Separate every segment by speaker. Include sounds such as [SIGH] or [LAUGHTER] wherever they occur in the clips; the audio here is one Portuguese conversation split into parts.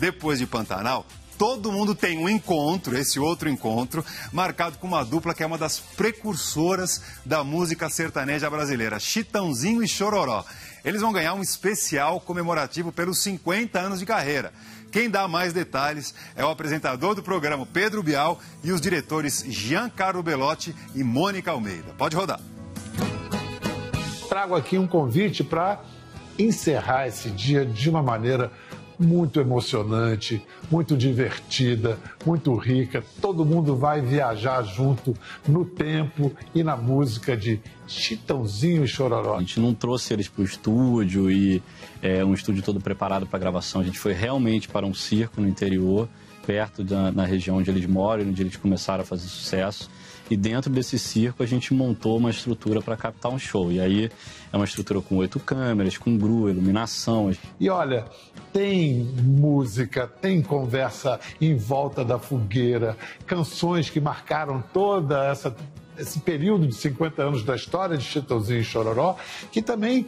Speaker 1: depois de Pantanal, todo mundo tem um encontro, esse outro encontro, marcado com uma dupla que é uma das precursoras da música sertaneja brasileira, Chitãozinho e Chororó. Eles vão ganhar um especial comemorativo pelos 50 anos de carreira. Quem dá mais detalhes é o apresentador do programa, Pedro Bial, e os diretores Giancarlo Belotti e Mônica Almeida. Pode rodar.
Speaker 2: Trago aqui um convite para encerrar esse dia de uma maneira muito emocionante, muito divertida, muito rica. Todo mundo vai viajar junto no tempo e na música de Chitãozinho e Chororó.
Speaker 3: A gente não trouxe eles para o estúdio e é, um estúdio todo preparado para gravação. A gente foi realmente para um circo no interior, perto da na região onde eles moram, onde eles começaram a fazer sucesso. E dentro desse circo a gente montou uma estrutura para captar um show. E aí é uma estrutura com oito câmeras, com grua, iluminação.
Speaker 2: E olha, tem música, tem conversa em volta da fogueira, canções que marcaram toda essa esse período de 50 anos da história de Chitãozinho e Chororó, que também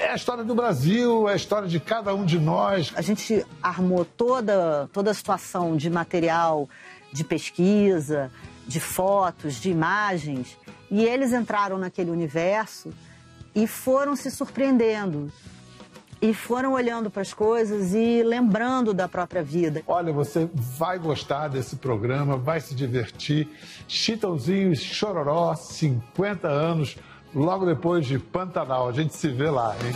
Speaker 2: é a história do Brasil, é a história de cada um de nós.
Speaker 4: A gente armou toda, toda a situação de material de pesquisa, de fotos, de imagens, e eles entraram naquele universo e foram se surpreendendo. E foram olhando para as coisas e lembrando da própria vida.
Speaker 2: Olha, você vai gostar desse programa, vai se divertir. Chitãozinho e Chororó, 50 anos, logo depois de Pantanal. A gente se vê lá, hein?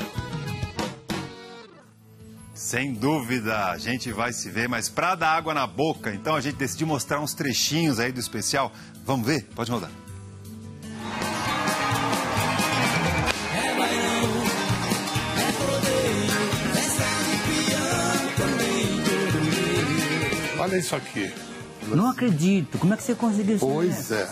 Speaker 1: Sem dúvida, a gente vai se ver, mas para dar água na boca, então a gente decidiu mostrar uns trechinhos aí do especial. Vamos ver? Pode rodar.
Speaker 2: Olha isso aqui.
Speaker 5: Não acredito. Como é que você conseguiu isso?
Speaker 2: Pois é.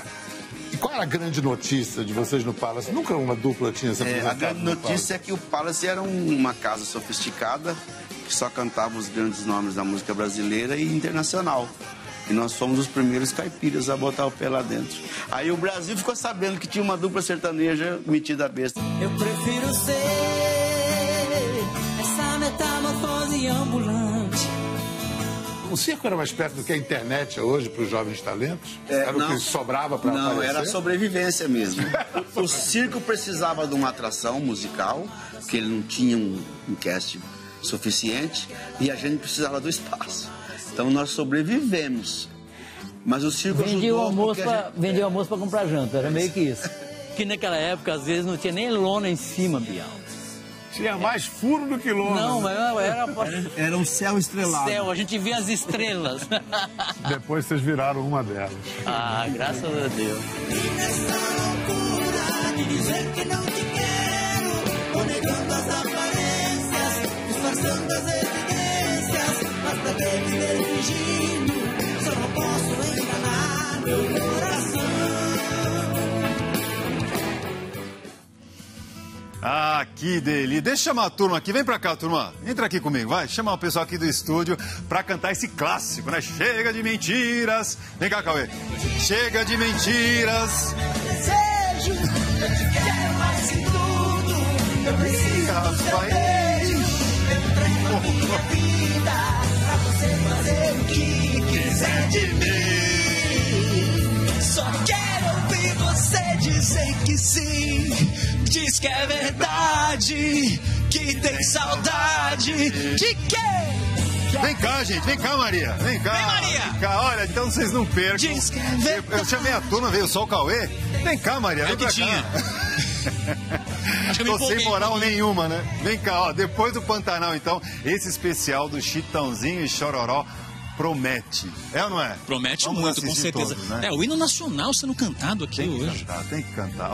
Speaker 2: Qual era a grande notícia de vocês no Palace? Nunca uma dupla tinha se
Speaker 6: É, a
Speaker 2: apresentado
Speaker 6: grande
Speaker 2: no
Speaker 6: notícia é que o Palace era um- uma casa sofisticada que só cantava os grandes nomes da música brasileira e internacional. E nós fomos os primeiros caipiras a botar o pé lá dentro. Aí o Brasil ficou sabendo que tinha uma dupla sertaneja metida a besta.
Speaker 7: Eu prefiro ser essa metamorfose ambulante.
Speaker 2: O circo era uma espécie do que a internet é hoje para os jovens talentos? era o
Speaker 6: não.
Speaker 2: que sobrava para
Speaker 6: Não,
Speaker 2: aparecer?
Speaker 6: era sobrevivência mesmo. o circo precisava de uma atração musical, porque ele não tinha um, um cast suficiente, e a gente precisava do espaço. Então nós sobrevivemos. Mas o circo
Speaker 5: Vendi o almoço pra,
Speaker 6: gente-
Speaker 5: vendi o almoço pra comprar janta, era meio que isso. Que naquela época, às vezes, não tinha nem lona em cima, Bial.
Speaker 2: Tinha mais furo do que lona.
Speaker 5: Não, mas era...
Speaker 6: Era, era um céu estrelado.
Speaker 5: Céu, a gente via as estrelas. [LAUGHS]
Speaker 2: Depois vocês viraram uma delas.
Speaker 5: ah, graças a Deus.
Speaker 1: Ah, que delícia. Deixa eu chamar a turma aqui. Vem pra cá, turma. Entra aqui comigo, vai. Chama o pessoal aqui do estúdio pra cantar esse clássico, né? Chega de mentiras. Vem cá, Cauê. Chega de mentiras.
Speaker 7: Desejo, eu te quero mais que tudo, eu preciso dos teus
Speaker 1: Rapaz.
Speaker 7: beijos, eu a minha vida, pra você fazer o que quiser de mim. Só quero ouvir você dizer que sim, diz que é verdade, que tem saudade de quem?
Speaker 1: Vem cá, gente. Vem cá, Maria. Vem cá.
Speaker 7: Vem, Maria.
Speaker 1: Vem cá. Olha, então vocês não percam.
Speaker 7: Diz que é
Speaker 1: eu,
Speaker 7: verdade.
Speaker 1: eu chamei a turma, veio só o Cauê. Vem cá, Maria. Vem
Speaker 8: É
Speaker 1: pra
Speaker 8: tinha.
Speaker 1: cá. [LAUGHS]
Speaker 8: Acho eu
Speaker 1: Tô sem moral nenhuma, né? Vem cá, ó. Depois do Pantanal, então, esse especial do Chitãozinho e Chororó promete. É ou não é?
Speaker 8: Promete
Speaker 1: Vamos
Speaker 8: muito, com certeza.
Speaker 1: todos, né?
Speaker 8: É, o hino nacional sendo cantado aqui
Speaker 1: Tem que
Speaker 8: hoje.
Speaker 1: cantar, tem que cantar.